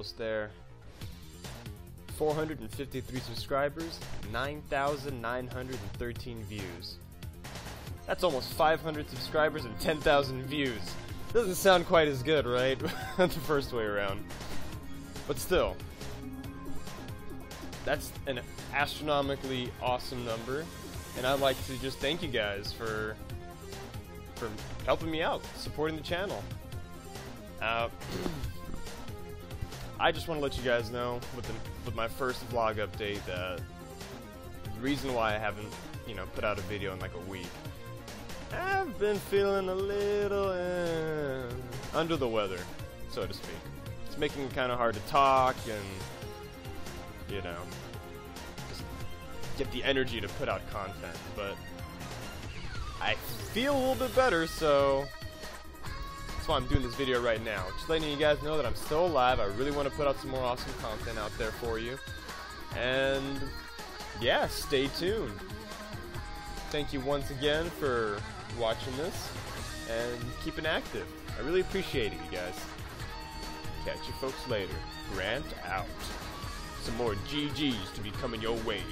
almost there. 453 subscribers, 9,913 views. That's almost 500 subscribers and 10,000 views. Doesn't sound quite as good, right? the first way around. But still, that's an astronomically awesome number, and I'd like to just thank you guys for for helping me out, supporting the channel. Uh, I just want to let you guys know with the, with my first vlog update that the reason why I haven't you know put out a video in like a week. I've been feeling a little uh, under the weather, so to speak. It's making it kind of hard to talk and you know just get the energy to put out content, but I feel a little bit better, so why I'm doing this video right now. Just letting you guys know that I'm still alive. I really want to put out some more awesome content out there for you. And yeah, stay tuned. Thank you once again for watching this and keeping active. I really appreciate it, you guys. Catch you folks later. Grant out. Some more GGs to be coming your way.